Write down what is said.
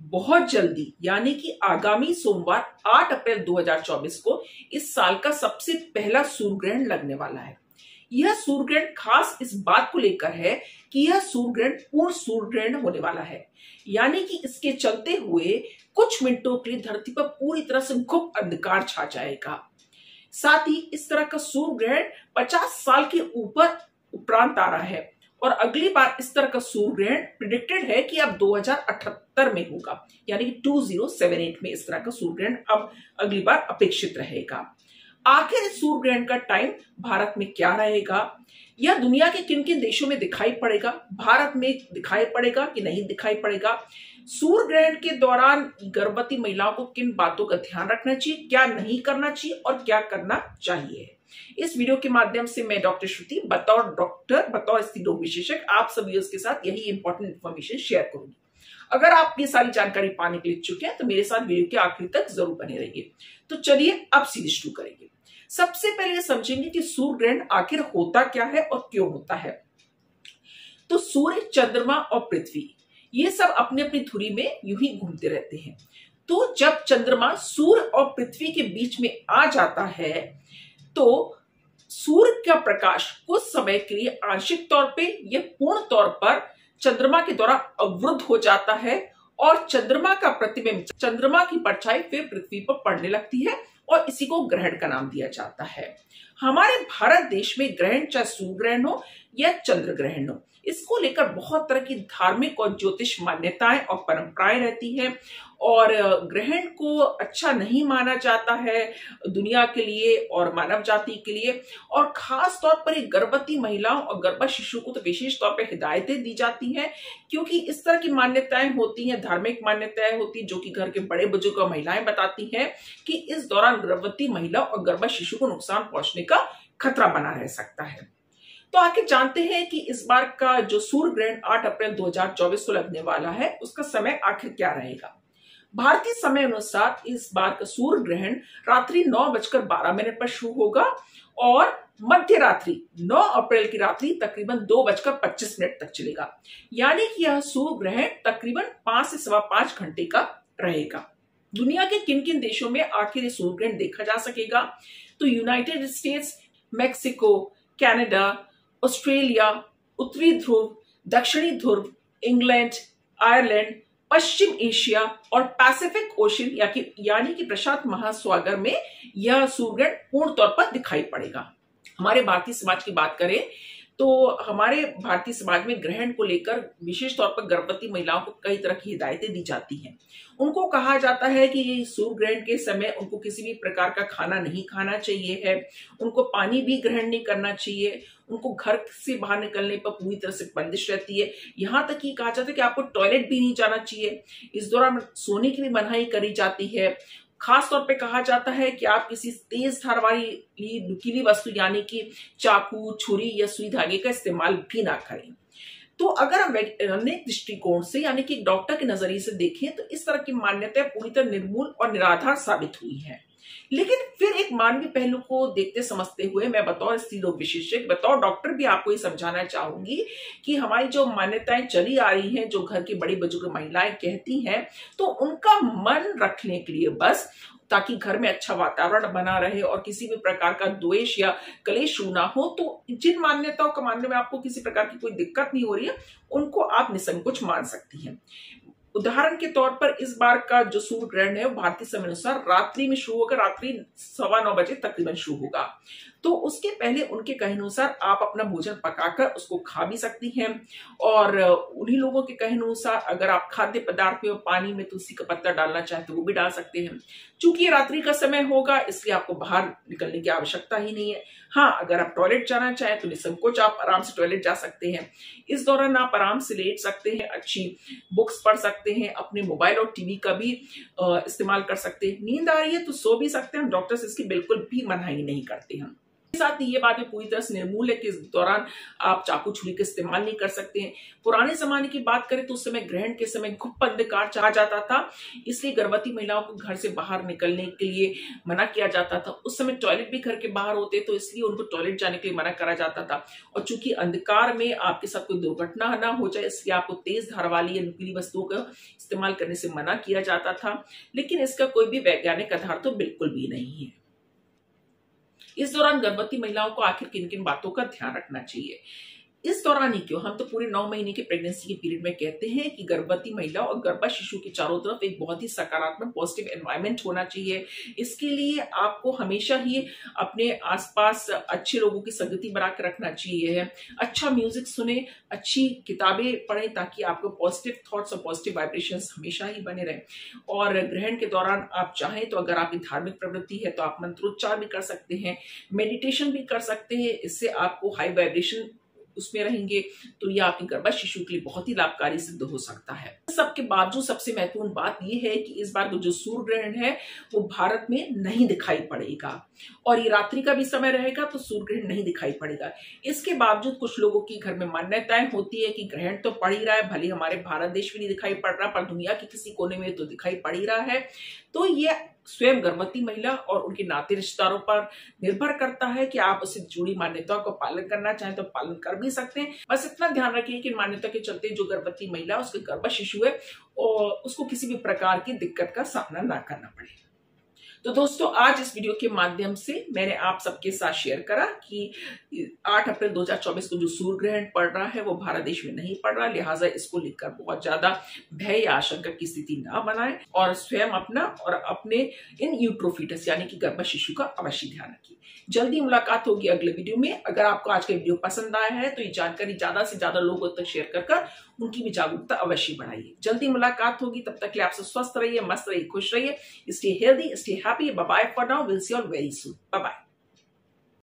बहुत जल्दी, यानी कि आगामी सोमवार 8 अप्रैल 2024 को इस साल का सबसे पहला सूर्य ग्रहण लगने वाला है। यह सूर्य ग्रहण खास इस बात को लेकर है कि यह सूर्य ग्रहण पूर्ण सूर्य ग्रहण होने वाला है। यानी कि इसके चलते हुए कुछ मिनटों के लिए धरती पर पूरी तरह से गुप्त अंधकार छा जाएगा। साथ ही इस तरह का सूर्य ग्रहण 50 साल के ऊपर उपरांत आ रहा है। और अगली बार इस तरह का सूर्य ग्रहण प्रिडिक्टेड है कि अब 2078 में होगा। यानी कि 2078 में इस तरह का सूर्य ग्रहण अब अगली बार अपेक्षित रहेगा। आखिर सूर्य ग्रहण का टाइम भारत में क्या रहेगा? यह दुनिया के किन किन देशों में दिखाई पड़ेगा? भारत में दिखाई पड़ेगा कि नहीं दिखाई पड़ेगा? सूर्य ग्रहण के दौरान गर्भवती महिलाओं को किन बातों का ध्यान रखना चाहिए, क्या नहीं करना चाहिए और क्या करना चाहिए? इस वीडियो के माध्यम से मैं डॉक्टर श्रुति, बतौर डॉक्टर, बतौर स्त्री रोग विशेषज्ञ आप सभी के साथ यही इंपॉर्टेंट इन्फॉर्मेशन शेयर करूँगी। अगर आप ये सारी जानकारी पाने के लिए इच्छुक हैं तो मेरे साथ वीडियो के आखिरी तक ज़रूर बने रहिए। तो चलिए अब सीधे शुरू करेंगे। सबसे पहले समझेंगे कि सूर्य ग्रहण आखिर होता क्या है और क्यों होता है। तो सूर्य, चंद्रमा और पृथ्वी, ये सब अपने अपनी धुरी में यूँ ही घूमते रहते हैं। तो जब चंद्रमा सूर्य और पृथ्वी के बीच में आ जाता है तो सूर्य का प्रकाश कुछ समय के लिए आंशिक तौर पे या पूर्ण तौर पर चंद्रमा के द्वारा अवरुद्ध हो जाता है और चंद्रमा का प्रतिबिंब, चंद्रमा की परछाई फिर पृथ्वी पर पड़ने लगती है और इसी को ग्रहण का नाम दिया जाता है। हमारे भारत देश में ग्रहण चाहे सूर्य ग्रहण हो या चंद्र ग्रहण हो इसको लेकर बहुत तरह की धार्मिक और ज्योतिष मान्यताएँ और परंपराएँ रहती हैं और ग्रहण को अच्छा नहीं माना जाता है दुनिया के लिए और मानव जाति के लिए और खास तौर पर गर्भवती महिलाओं और गर्भवत शिशु को तो विशेष तौर पर हिदायतें दी जाती हैं क्योंकि इस तरह की मान्यताएँ होती हैं, धार्मिक मान्यताएँ होती जो कि घर के बड़े बुज़ुर्ग और महिलाएँ बताती हैं कि इस दौरान गर्भवती महिला और गर्भवत शिशु को नुकसान पहुँचने का खतरा बना रह सकता है। तो आखिर जानते हैं कि इस बार का जो सूर्य ग्रहण 8 अप्रैल 2024 को लगने वाला है, उसका समय आखिर क्या रहेगा? भारतीय समय अनुसार इस बार का सूर्य ग्रहण रात्रि नौ बजकर बारह मिनट पर शुरू होगा और मध्य रात्रि 9 अप्रैल की रात्रि तकरीबन दो बजकर पच्चीस मिनट तक चलेगा। यानी कि यह सूर्य ग्रहण तकरीबन पाँच से सवा पाँच घंटे का रहेगा। दुनिया के किन किन देशों में आखिर सूर्य ग्रहण देखा जा सकेगा? तो United States, Mexico, Canada Australia, उत्तरी ध्रुव, दक्षिणी ध्रुव, इंग्लैंड, आयरलैंड, पश्चिम एशिया और पैसिफिक ओशन या कि यानी कि प्रशांत महासागर में यह सूर्य पूर्ण तौर पर दिखाई पड़ेगा। हमारे भारतीय समाज की बात करें तो हमारे भारतीय समाज में ग्रहण को लेकर, विशेष तौर पर गर्भवती महिलाओं को कई तरह की हिदायतें दी जाती हैं। उनको कहा जाता है कि सूर्य ग्रहण के समय उनको किसी भी प्रकार का खाना नहीं खाना चाहिए है। उनको पानी भी ग्रहण नहीं करना चाहिए। उनको घर से बाहर निकलने पर पूरी तरह से बंदिश रहती है। यहाँ तक कि कहा जाता है कि आपको टॉयलेट भी नहीं जाना चाहिए। इस दौरान सोने की भी मनाही करी जाती है। खास तौर पे कहा जाता है कि आप किसी तेज धार वाली नुकीली वस्तु, यानी कि चाकू, छुरी या सुई धागे का इस्तेमाल भी ना करें। तो अगर हम वैज्ञानिक दृष्टिकोण से, यानी कि डॉक्टर के नज़रिए से देखें तो इस तरह की मान्यता पूरी तरह निर्मूल और निराधार साबित हुई है। लेकिन फिर एक मानवीय पहलू को देखते समझते हुए मैं बतौर स्त्री रोग विशेषज्ञ, बतौर डॉक्टर भी आपको ये समझाना चाहूँगी कि हमारी जो मान्यताएँ चली आ रही हैं, जो घर की बड़ी बुज़ुर्ग महिलाएँ कहती हैं तो उनका मन रखने के लिए बस, ताकि घर में अच्छा वातावरण बना रहे और किसी भी प्रकार का द्वेष या कलेश ना हो तो जिन मान्यताओं का मानने में आपको किसी प्रकार की कोई दिक्कत नहीं हो रही है, उनको आप निसंकोच मान सकती हैं। उदाहरण के तौर पर इस बार का जो सूर्य ग्रहण है, वो भारतीय समय अनुसार रात्रि में शुरू होकर रात्रि सवा नौ बजे तकरीबन शुरू होगा। तो उसके पहले उनके कहे अनुसार आप अपना भोजन पकाकर उसको खा भी सकती हैं और उन्हीं लोगों के कहे अनुसार अगर आप खाद्य पदार्थ में और पानी में तुलसी का पत्ता डालना चाहें तो वो भी डाल सकते हैं। चूँकि ये रात्रि का समय होगा, इसलिए आपको बाहर निकलने की आवश्यकता ही नहीं है। हाँ अगर आप टॉयलेट जाना चाहें तो निसंकोच आप आराम से टॉयलेट जा सकते हैं। इस दौरान आप आराम से लेट सकते हैं, अच्छी बुक्स पढ़ सकते हैं, अपने मोबाइल और टीवी का भी इस्तेमाल कर सकते हैं। नींद आ रही है तो सो भी सकते हैं डॉक्टर्स इसकी बिल्कुल भी मनाही नहीं करते हैं साथ ही ये बातें पूरी तरह से निर्मूल है कि इस दौरान आप चाकू छुरी का इस्तेमाल नहीं कर सकते हैं। पुराने जमाने की बात करें तो उस समय ग्रहण के समय गुप्त अंधकार चाह जाता था, इसलिए गर्भवती महिलाओं को घर से बाहर निकलने के लिए मना किया जाता था। उस समय टॉयलेट भी घर के बाहर होते तो इसलिए उनको टॉयलेट जाने के लिए मना करा जाता था। और चूँकि अंधकार में आपके साथ कोई दुर्घटना ना हो जाए, इसलिए आपको तेज धार वाली या नुकीली वस्तुओं का इस्तेमाल करने से मना किया जाता था। लेकिन इसका कोई भी वैज्ञानिक आधार तो बिल्कुल भी नहीं है। इस दौरान गर्भवती महिलाओं को आखिर किन किन बातों का ध्यान रखना चाहिए? इस दौरान ही क्यों? हम तो पूरे नौ महीने के प्रेगनेंसी के पीरियड में कहते हैं कि गर्भवती महिला और गर्भा शिशु के चारों तरफ़ एक बहुत ही सकारात्मक पॉजिटिव एनवायरमेंट होना चाहिए। इसके लिए आपको हमेशा ही अपने आसपास अच्छे लोगों की संगति बना रखना चाहिए। अच्छा म्यूज़िक सुने, अच्छी किताबें पढ़ें ताकि आपको पॉजिटिव थॉट्स और पॉजिटिव वाइब्रेशन हमेशा ही बने रहें। और ग्रहण के दौरान आप चाहें तो अगर आपकी धार्मिक प्रवृत्ति है तो आप मंत्रोच्चार भी कर सकते हैं मेडिटेशन भी कर सकते हैं। इससे आपको हाई वाइब्रेशन उसमें रहेंगे तो यह आपके गर्भा शिशु के लिए बहुत ही लाभकारी सिद्ध हो सकता है। सबके बावजूद सबसे महत्वपूर्ण बात यह है कि इस बार जो सूर्य ग्रहण है, वो भारत में नहीं दिखाई पड़ेगा। और ये रात्रि का भी समय रहेगा तो सूर्य ग्रहण नहीं दिखाई पड़ेगा। इसके बावजूद कुछ लोगों की घर में मान्यताएँ होती है कि ग्रहण तो पड़ ही रहा है, भले हमारे भारत देश में नहीं दिखाई पड़ रहा, पर दुनिया के किसी कोने में तो दिखाई पड़ ही रहा है। तो ये स्वयं गर्भवती महिला और उनके नाते रिश्तेदारों पर निर्भर करता है कि आप उससे जुड़ी मान्यताओं का पालन करना चाहें तो पालन कर भी सकते हैं। बस इतना ध्यान रखिए कि मान्यता के चलते जो गर्भवती महिला, उसके गर्भ शिशु है, और उसको किसी भी प्रकार की दिक्कत का सामना ना करना पड़े। तो दोस्तों, आज इस वीडियो के माध्यम से मैंने आप सबके साथ शेयर करा कि 8 अप्रैल 2024 को जो सूर्य ग्रहण पड़ रहा है, वो भारत देश में नहीं पड़ रहा। लिहाजा इसको लेकर बहुत ज़्यादा भय या आशंका की स्थिति ना बनाए और स्वयं अपना और अपने इन यूट्रोफिटस यानी कि गर्भ शिशु का अवश्य ध्यान रखिए जल्दी मुलाकात होगी अगले वीडियो में। अगर आपको आज का वीडियो पसंद आया है तो ये जानकारी ज़्यादा से ज़्यादा लोगों तक शेयर कर उनकी भी जागरूकता अवश्य बढ़ाइए। जल्दी मुलाकात होगी। तब तक के लिए आपसे स्वस्थ रहिए, मस्त रहिए, खुश रहिए। Stay healthy stay happy. Bye bye for now. We'll see you all very soon. Bye bye.